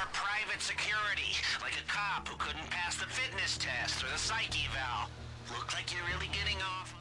are private security, like a cop who couldn't pass the fitness test or the psyche eval. Look like you're really getting off.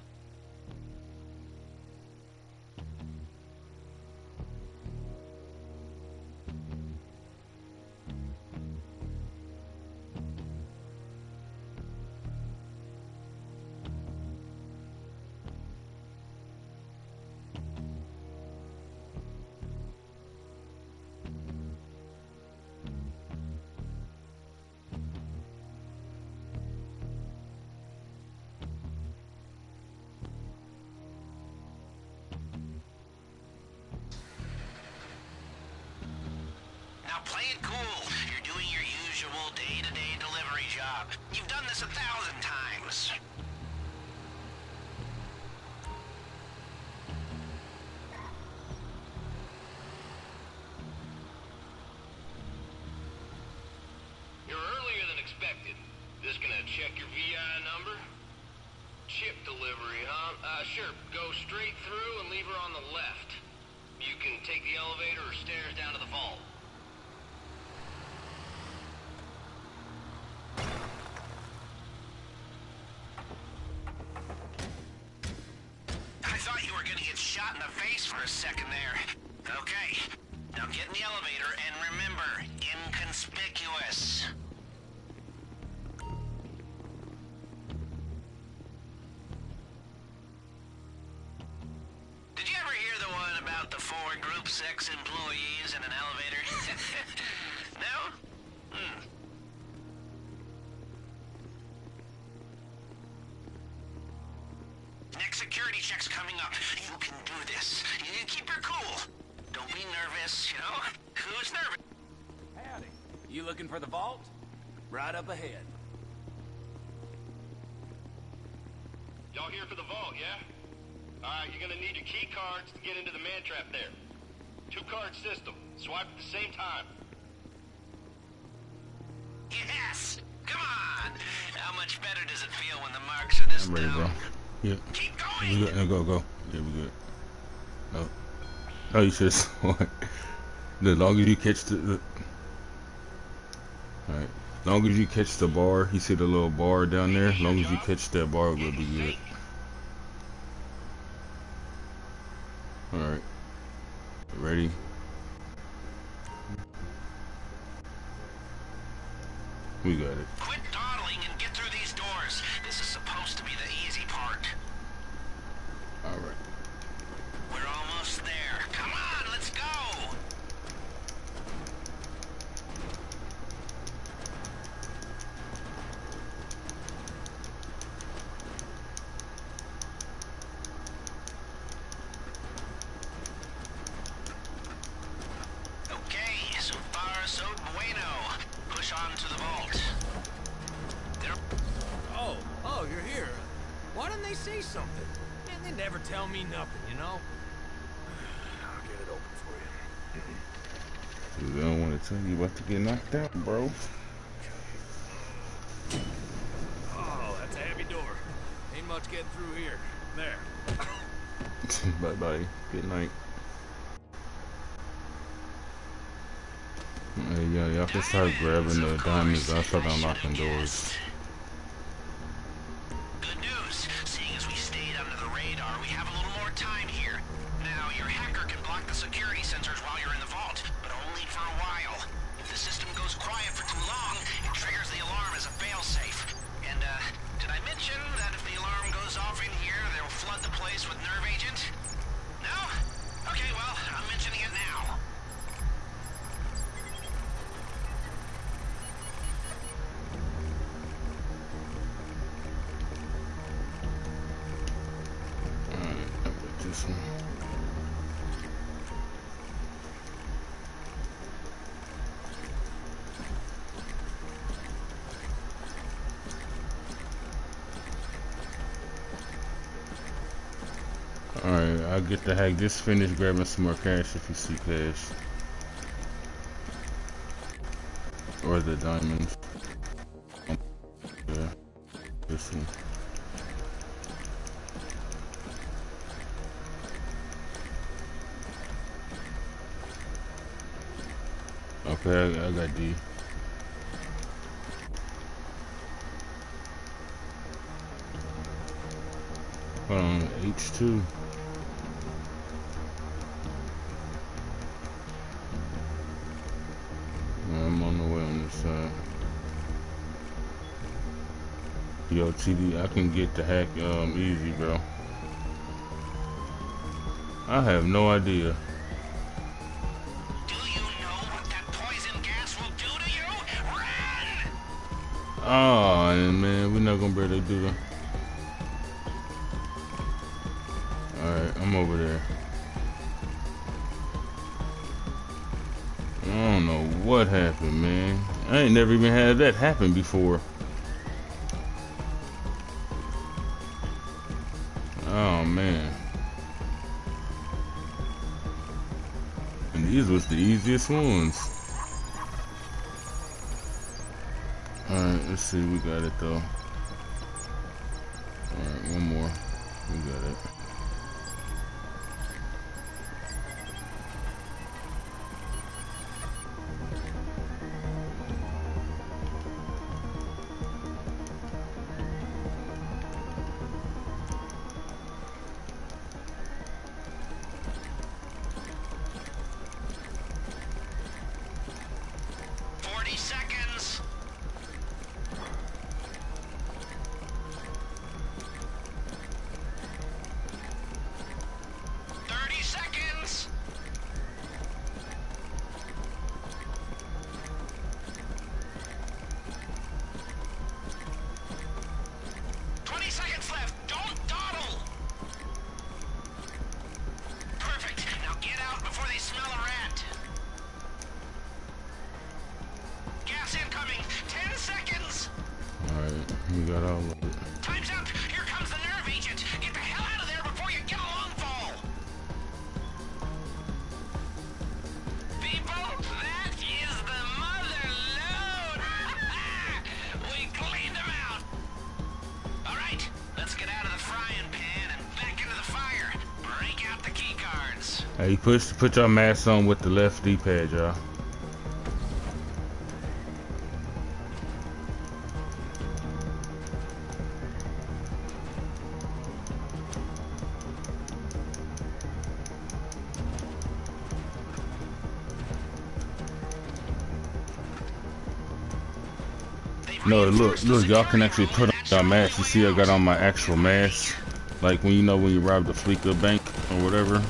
Thought you were gonna get shot in the face for a second there. Okay. Now get in the elevator and remember, inconspicuous. Yeah? Alright, you're gonna need your key cards to get into the man trap there. Two card system. Swipe at the same time. Yes! Come on! How much better does it feel when the marks are this I'm ready, bro. Yeah. Keep We going! good. No, go, go. Yeah, we good. No. Oh, you should. the longer you catch the. the Alright. Long as you catch the bar, you see the little bar down there. Long as you catch that bar, we'll be good. Alright. Ready? We got it. Never tell me nothing, you know? I'll get it open for you. They don't want to tell you about to get knocked out, bro. Oh, that's a heavy door. Ain't much getting through here. There. bye bye. Good night. Hey, yeah, y'all can start grabbing the diamonds. I'll start unlocking doors. Alright, I'll get the hack. Just finish grabbing some more cash if you see cash. Or the diamonds. Yeah. This one. Okay. I, I got D. On, H2. TD, I can get the hack um easy, bro. I have no idea. Do you know what that poison gas will do to you? Run! Oh, man, we're not gonna be able to do that. Alright, I'm over there. I don't know what happened, man. I ain't never even had that happen before. Was the easiest ones. Alright, let's see, we got it though. Alright, one more. We got it. Push put your mask on with the left D-pad, y'all. No, look, look, y'all can actually put on your mask. You see, I got on my actual mask. Like when you know when you rob the Fleeca bank or whatever.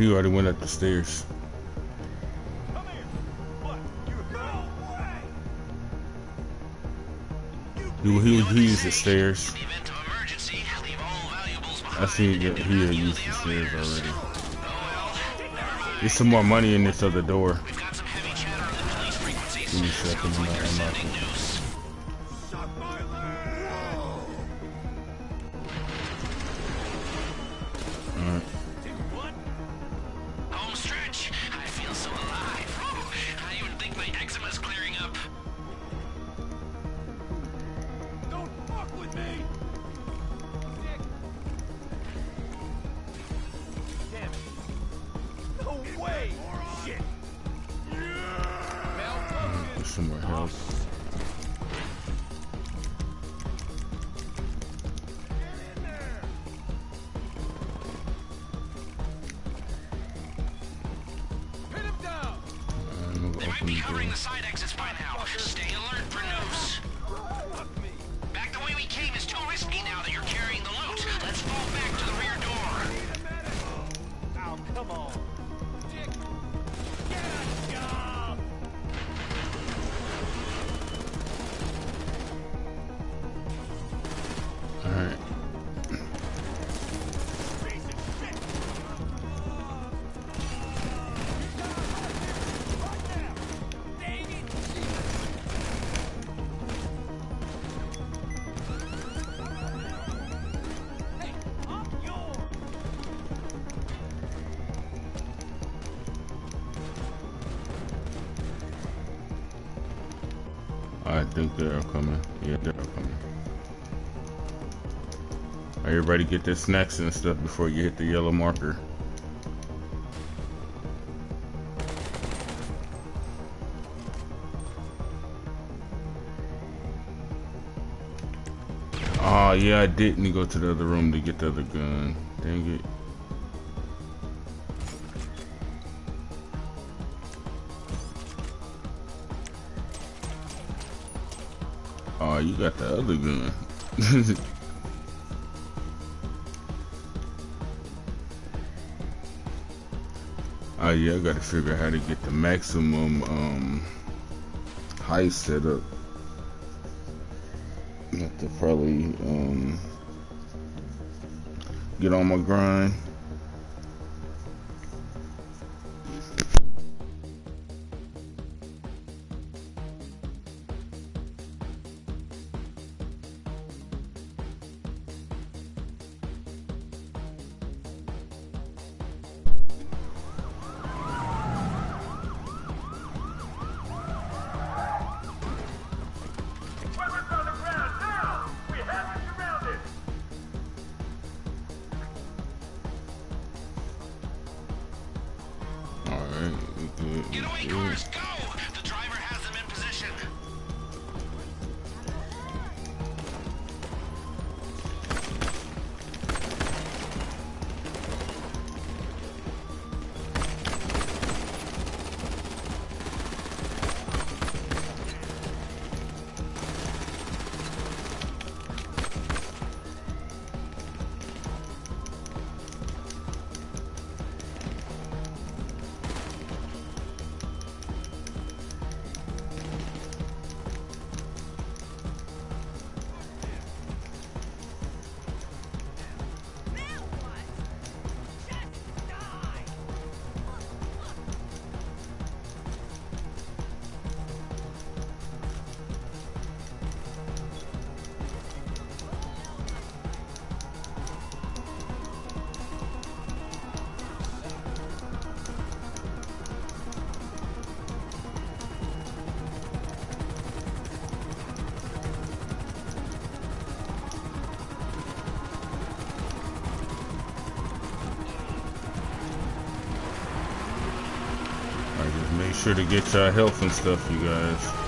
He already went. Up the stairs. He he he used the stairs. I seen that he had used the stairs already. There's some more money in this other door. Give me a second, I'm not- I'm not- exits by now. Think they're coming. Yeah, they're coming. Everybody get their snacks and stuff before you hit the yellow marker. Oh yeah, I didn't go to the other room to get the other gun. Dang it. You got the other gun. oh yeah, I gotta figure out how to get the maximum um height set up. Have to probably um get on my grind. Sure to get your health and stuff, you guys.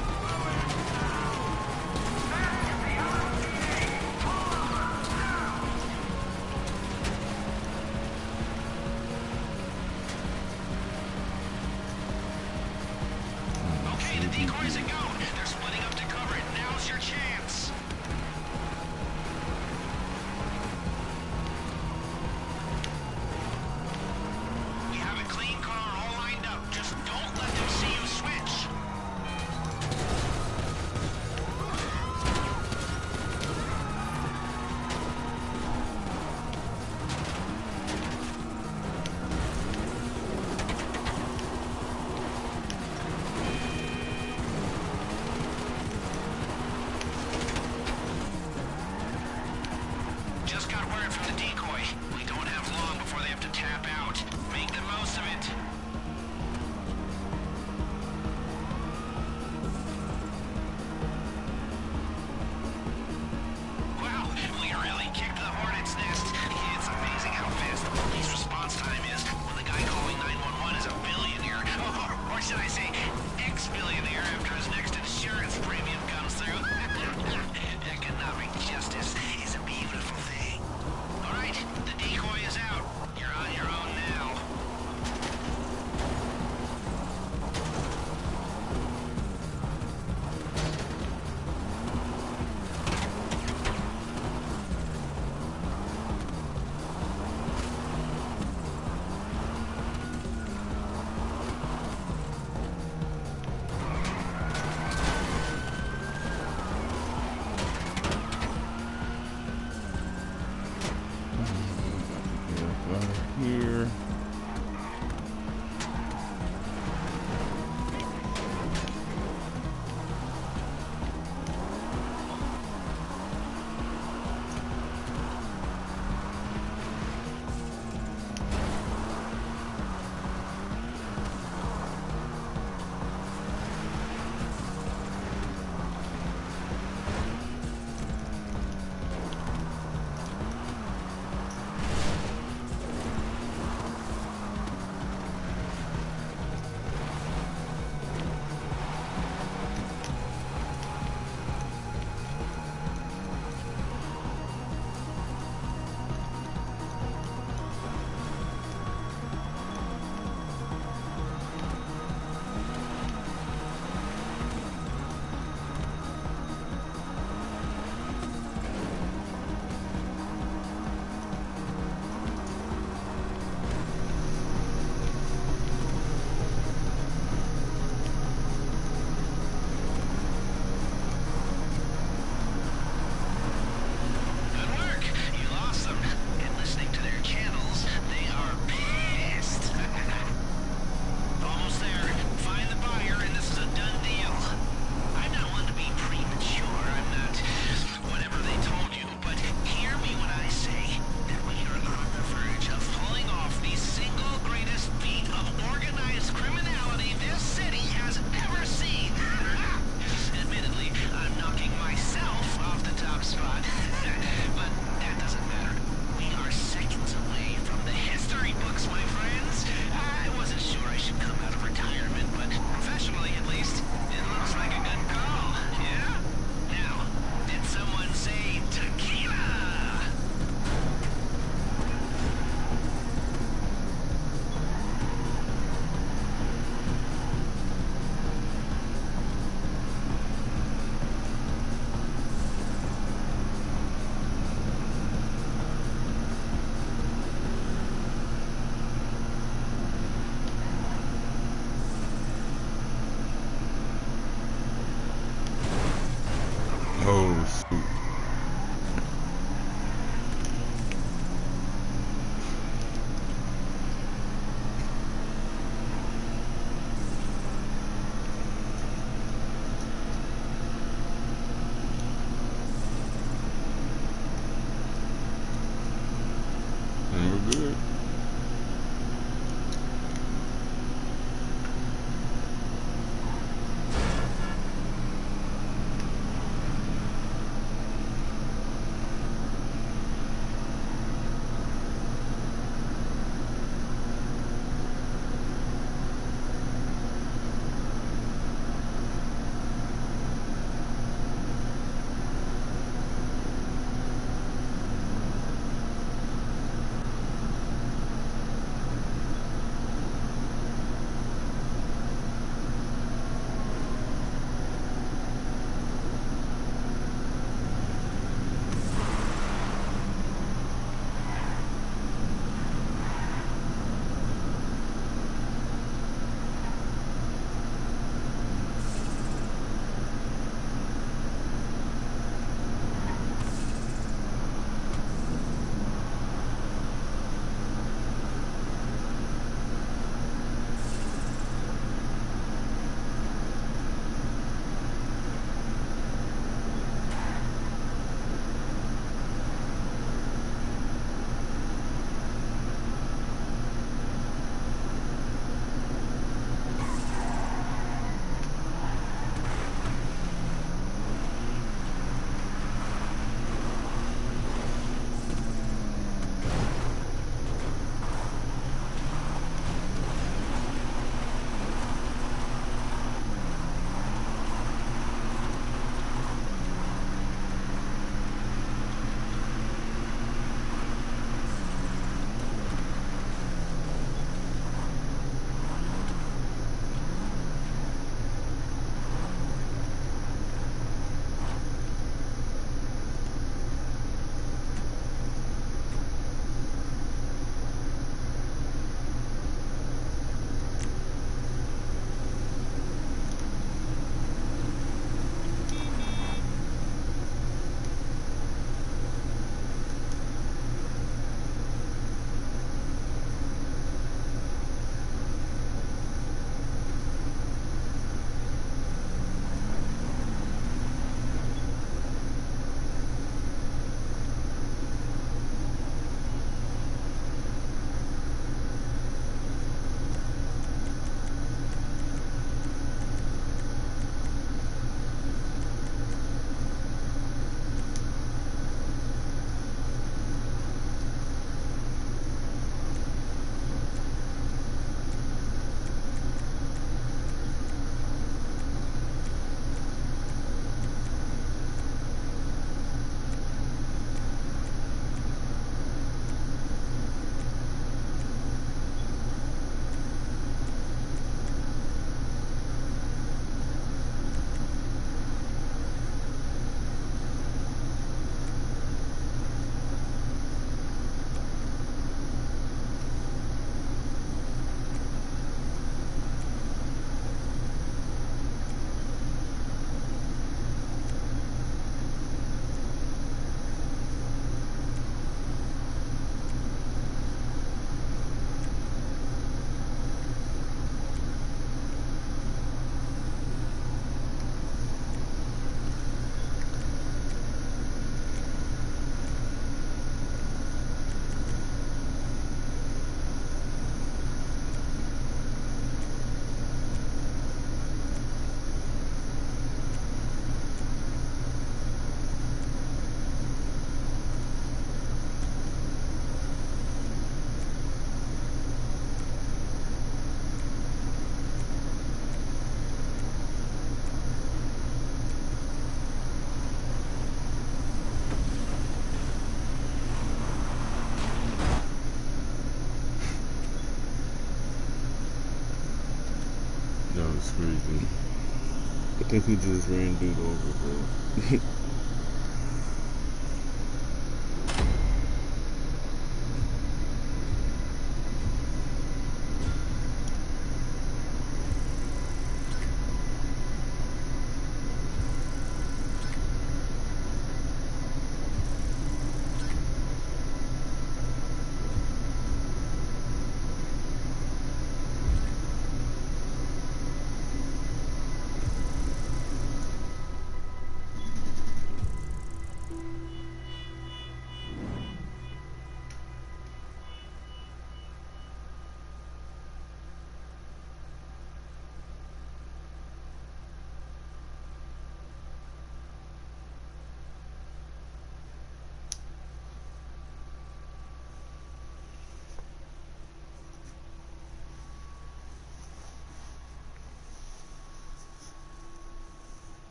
I think he just ran dude over, bro.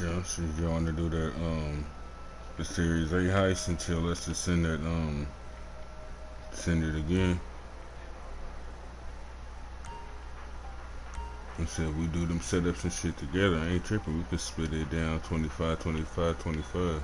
y'all. Y'all want to do that, um, the Series A heist until let's just send that, um, send it again. And so if we do them setups and shit together, I ain't tripping. We could split it down 25, 25, 25.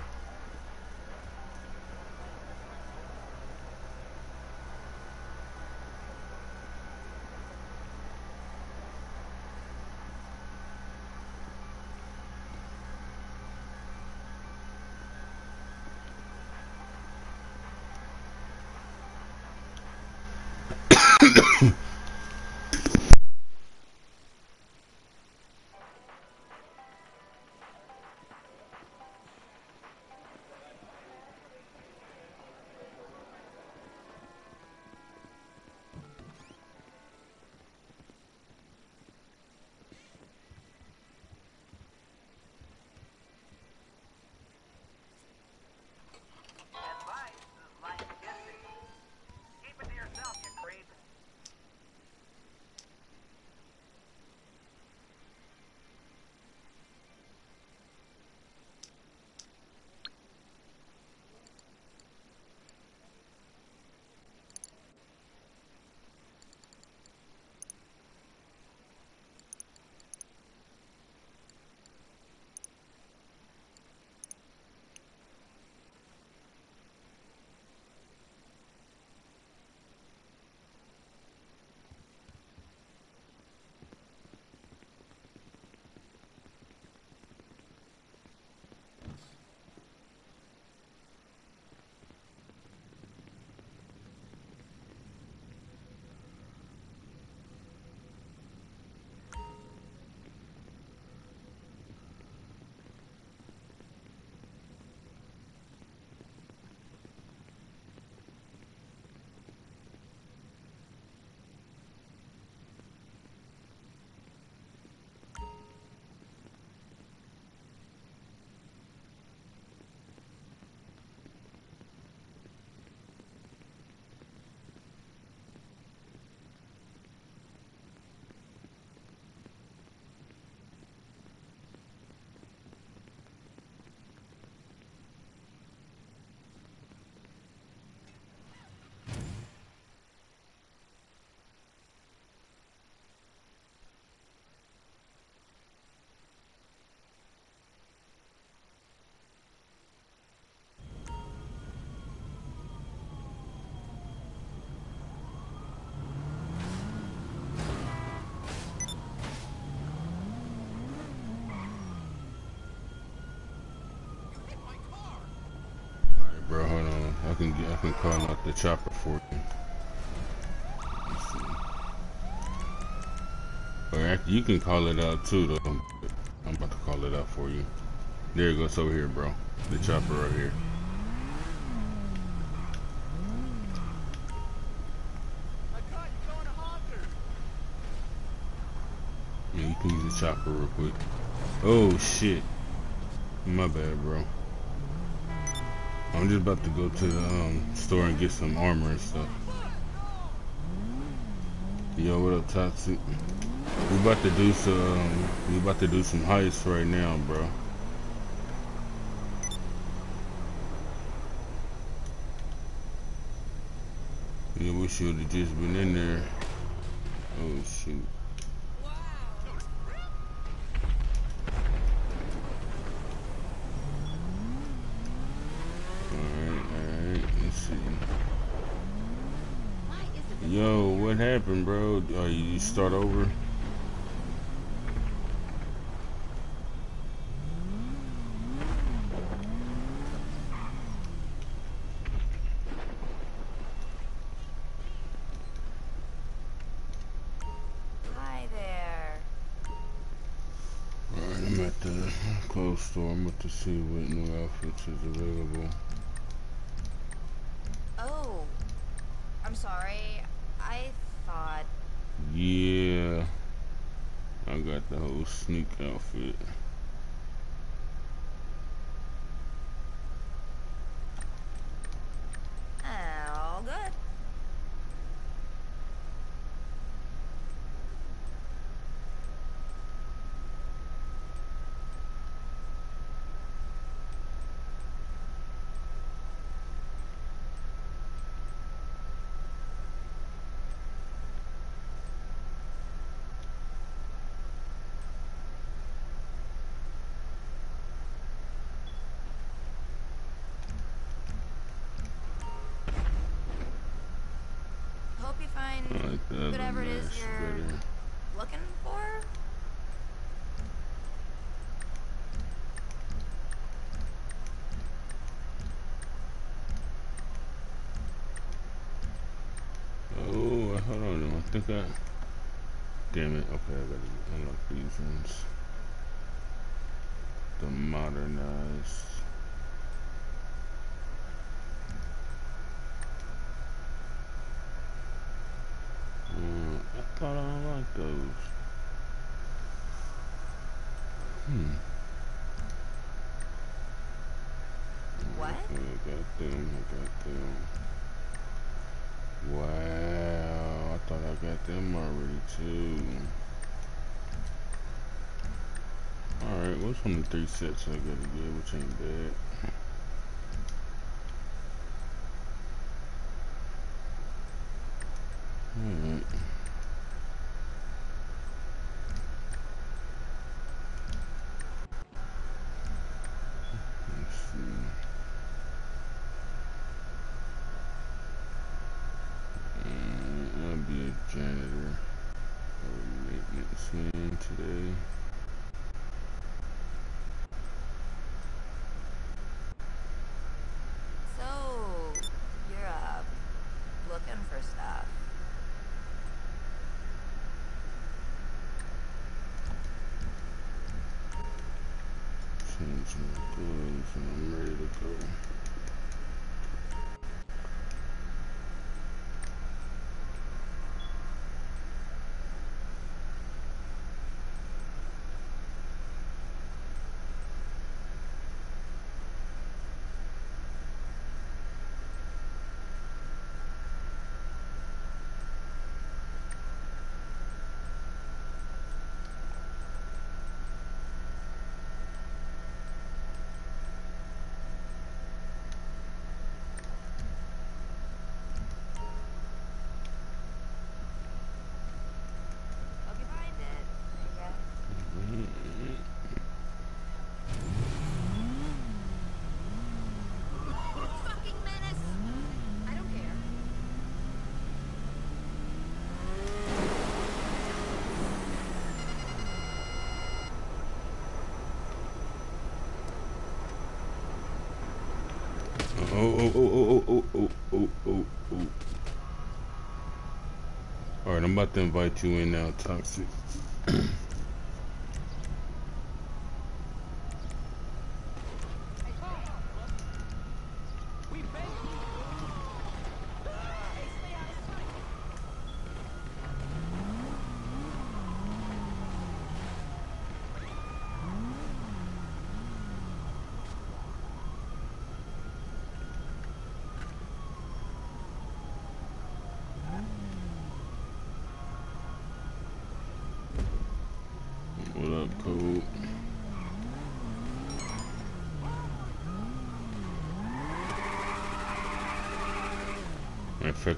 I can get, I can call out the chopper for you. Or you can call it out too, though. I'm about to call it out for you. There it goes over here, bro. The chopper right here. I caught you going to Honkers. Yeah, you can use the chopper real quick. Oh shit. My bad, bro. I'm just about to go to the um, store and get some armor and stuff. Yo, what up, Toxic? We about to do some. We about to do some heists right now, bro. Yeah, we should have just been in there. Oh shoot. Alright, alright, let's see. Yo, what happened, bro? Oh, you start over? Hi there. Alright, I'm at the clothes store. I'm about to see what new outfits is available. Oh, I'm sorry. I Yeah. I got the whole sneak outfit. Oh, good. Find like whatever it is you're better. looking for? Oh, hold on. I think I. Damn it. Okay, I gotta unlock these ones. The modernized. Uh, I thought I unlocked those. Hmm. What? Okay, I got them. I got them. Wow, I thought I got them already too. Alright, what's only three sets I gotta get, which ain't bad. Alright. Let's see. Mm, I'll be a janitor or a maintenance man today. Oh oh oh, oh, oh, oh, oh, oh, oh, oh. All right, I'm about to invite you in now, Toxic.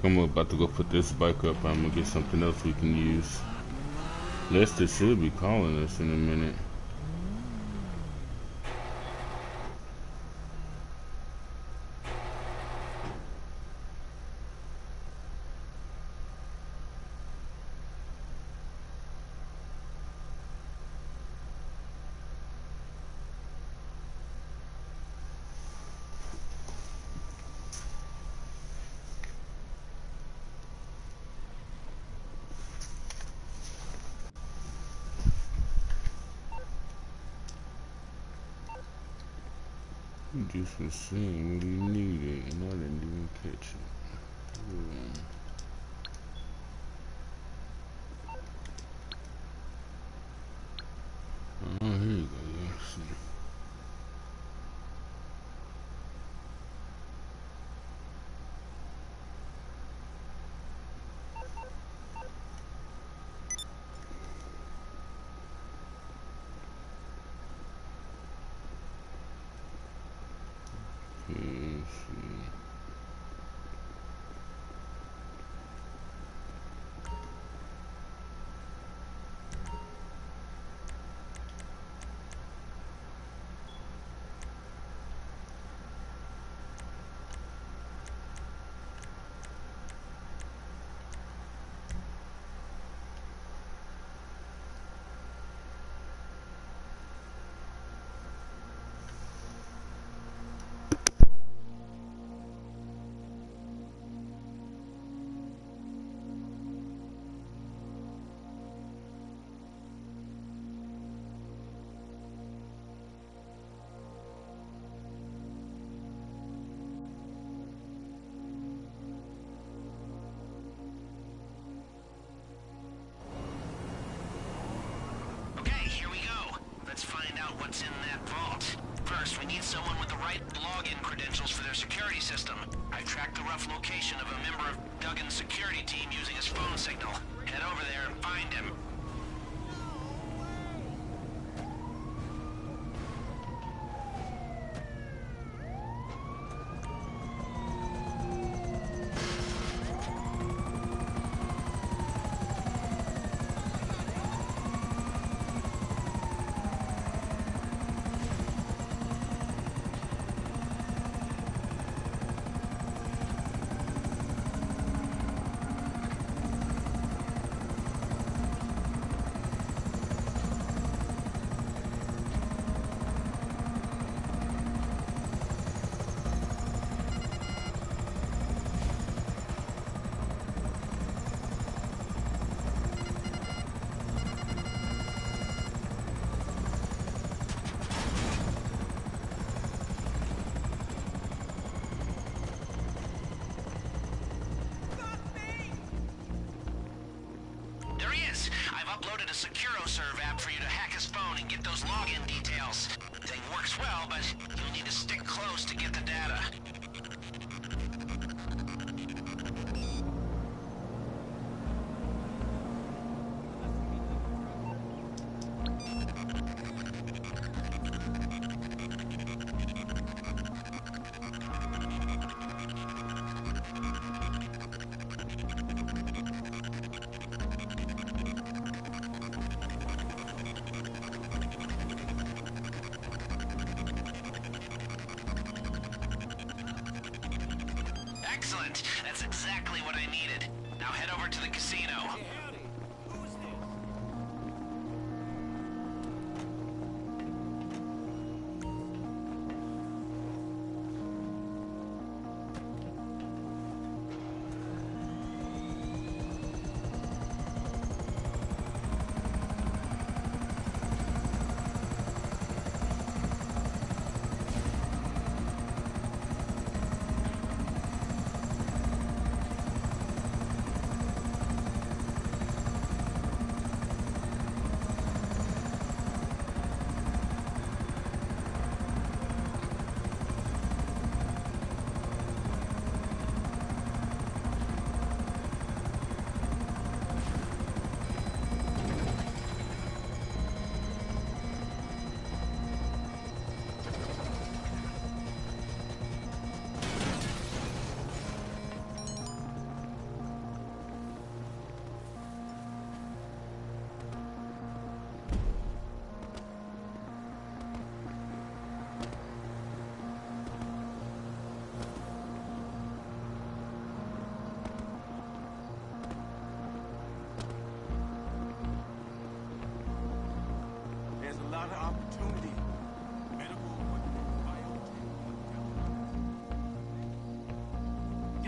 I'm about to go put this bike up. I'm gonna get something else we can use. Lester should be calling us in a minute. used for seeing, needed and not a new picture. she for their security system. I tracked the rough location of a member SecuroServ app for you to hack his phone and get those login Excellent. That's exactly what I needed. Now head over to the casino.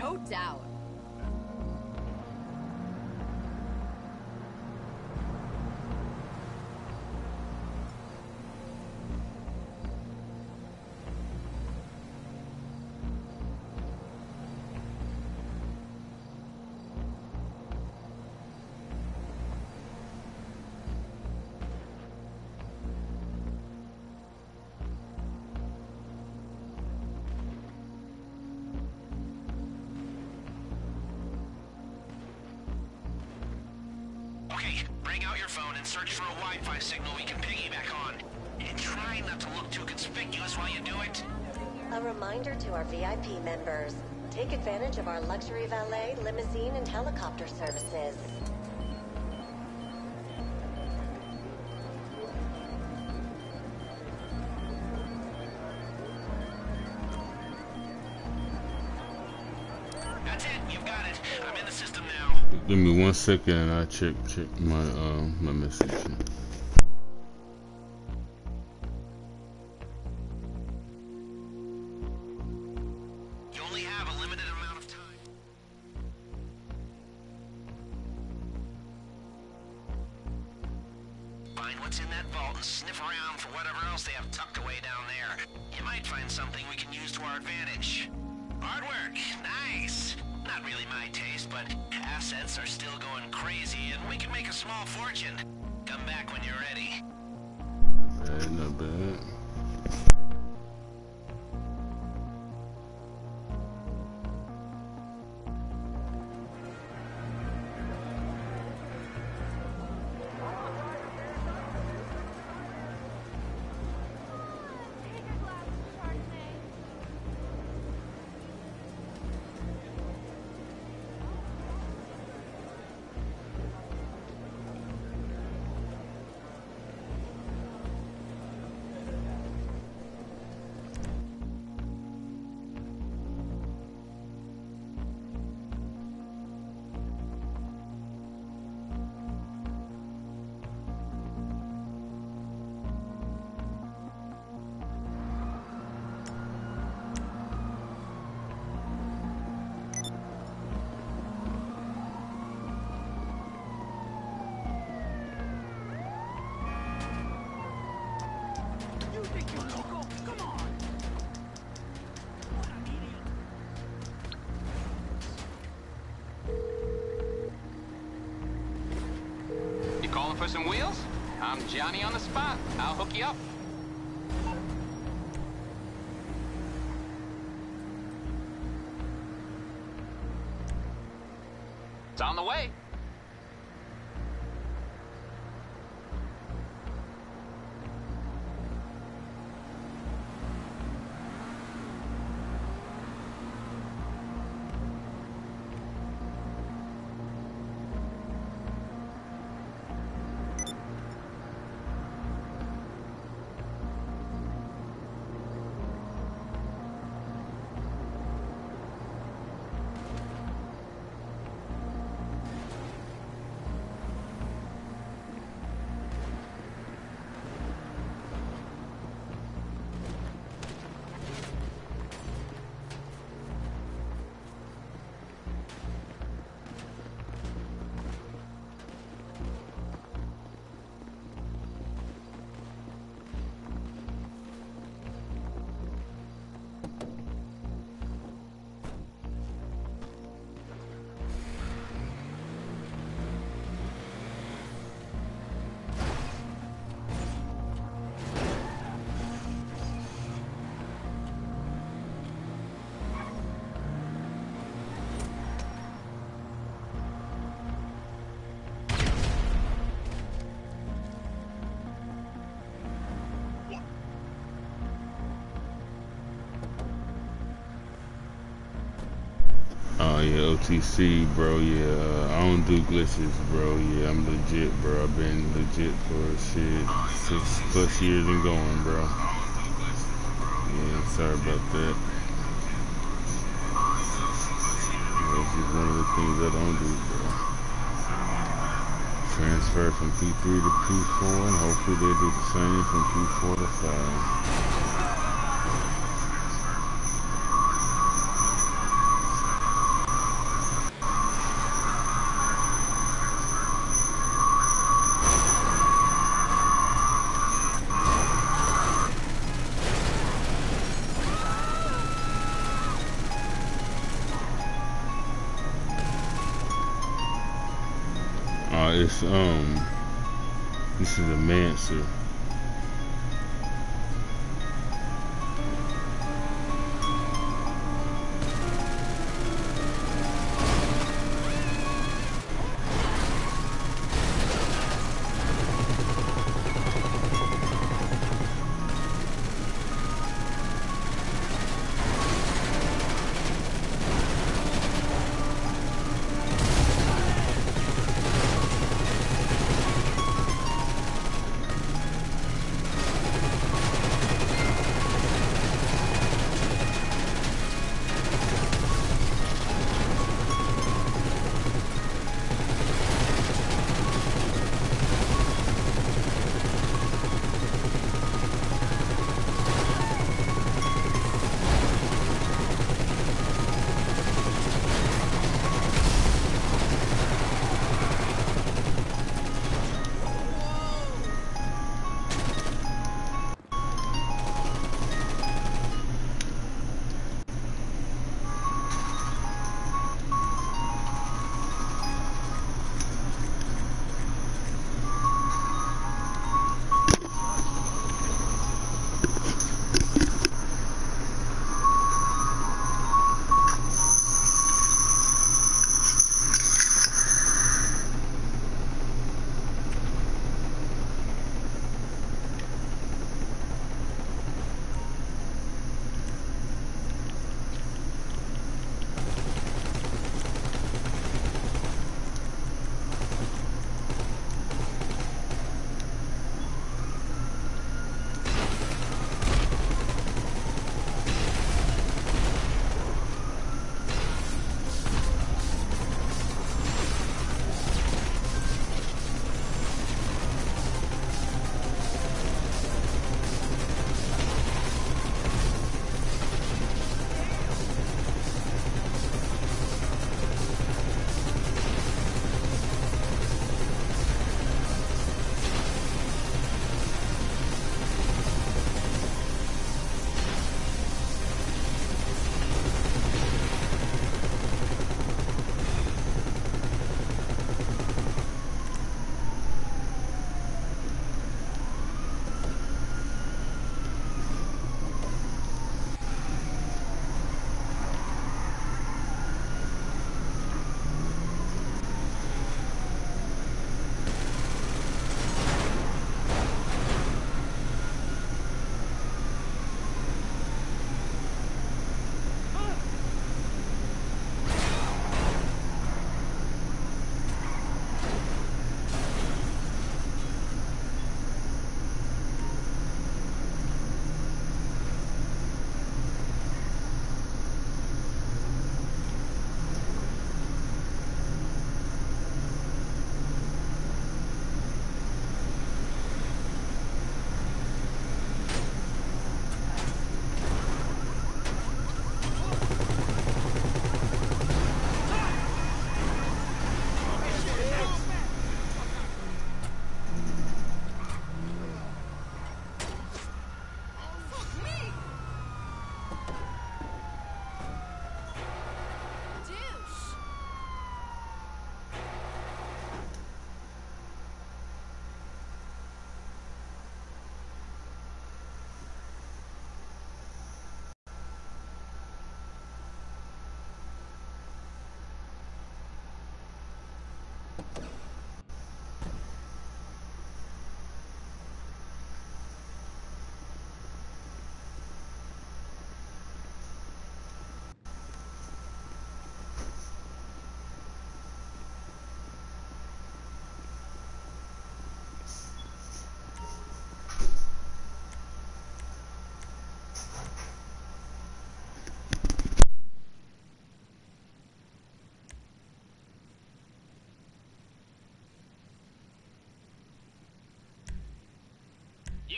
No doubt. Bring out your phone and search for a Wi-Fi signal we can piggyback on. And try not to look too conspicuous while you do it. A reminder to our VIP members. Take advantage of our luxury valet, limousine, and helicopter services. One second and I check check my um my message. Assets are still going crazy and we can make a small fortune. Come back when you're ready. Bad, not bad. Some wheels? I'm Johnny on the spot. I'll hook you up. It's on the way. OTC, bro. Yeah, I don't do glitches, bro. Yeah, I'm legit, bro. I've been legit for shit six plus years and going, bro. Yeah, sorry about that. That's just one of the things I don't do, bro. Transfer from P3 to P4, and hopefully they do the same from P4 to 5. It's um, this is a Mancer.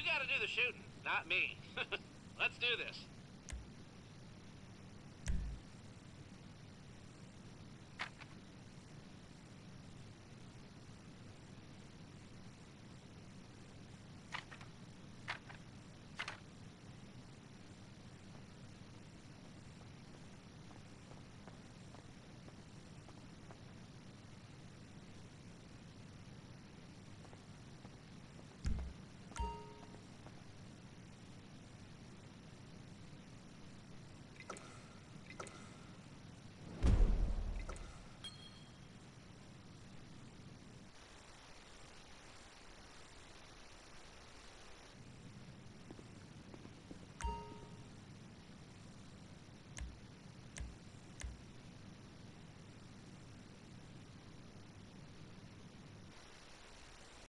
You gotta do the shooting, not me. Let's do this.